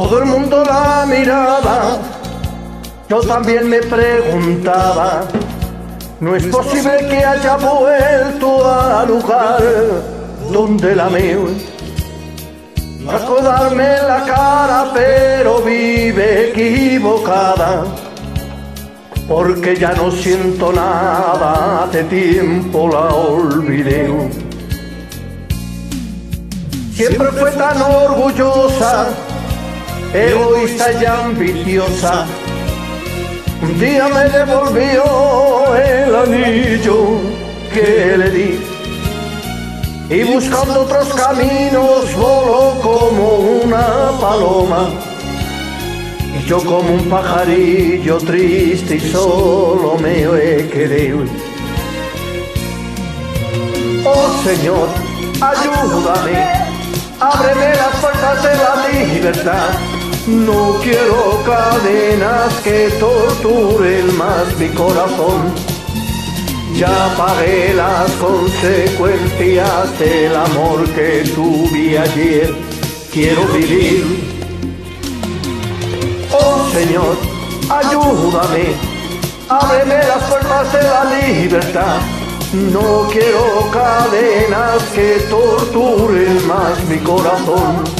Todo el mundo la miraba, yo también me preguntaba, no es posible que haya vuelto al lugar donde la veo. Acordarme la cara, pero vive equivocada, porque ya no siento nada, hace tiempo la olvidé. Siempre fue tan orgullosa, egoísta y ambiciosa. Un día me devolvió el anillo que le di y buscando otros caminos voló como una paloma. Y yo como un pajarillo triste y solo me quedé. Oh Señor, ayúdame, ábreme las puertas de la libertad. No quiero cadenas que torturen más mi corazón ya pagué las consecuencias del amor que tuve ayer. Quiero vivir. Oh Señor, ayúdame. Ábreme las puertas de la libertad. No quiero cadenas que torturen más mi corazón.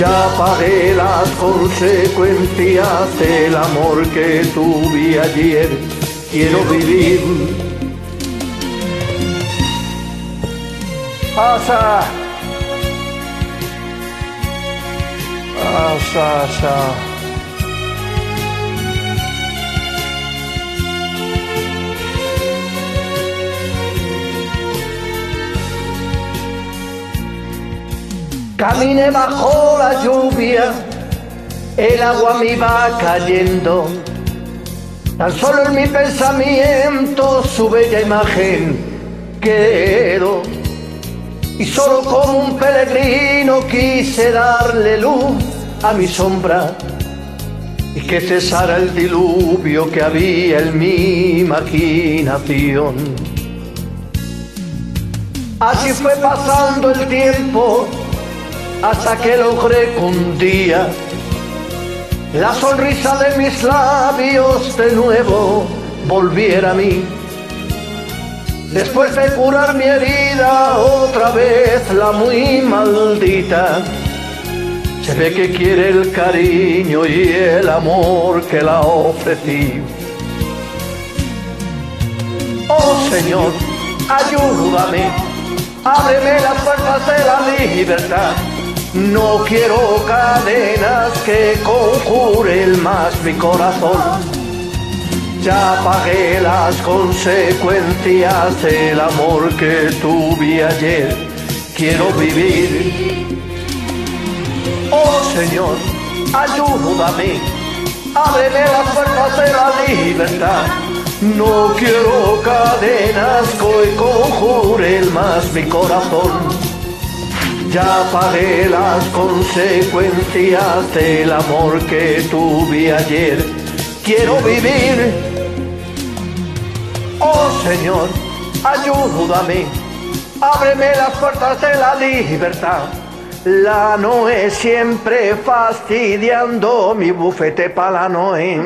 Ya pagué las consecuencias del amor que tuve ayer quiero vivir. Pasa. Pasa, pasa. Caminé bajo la lluvia, el agua me iba cayendo Tan solo en mi pensamiento su bella imagen quedó. Y solo como un peregrino quise darle luz a mi sombra y que cesara el diluvio que había en mi imaginación. Así fue pasando el tiempo hasta que logré que un día la sonrisa de mis labios de nuevo volviera a mí. Después de curar mi herida, otra vez la muy maldita. Se ve que quiere el cariño y el amor que la ofrecí. Oh Señor, ayúdame, ábreme las puertas de la libertad no quiero cadenas que conjuren más mi corazón. Ya pagué las consecuencias del amor que tuve ayer. Quiero vivir. Oh Señor, ayúdame. Ábreme las puertas de la libertad. No quiero cadenas que conjuren más mi corazón. Ya pagué las consecuencias del amor que tuve ayer. Quiero vivir. Oh Señor, ayúdame. Ábreme las puertas de la libertad. La Noé siempre fastidiando mi bufete para la Noé.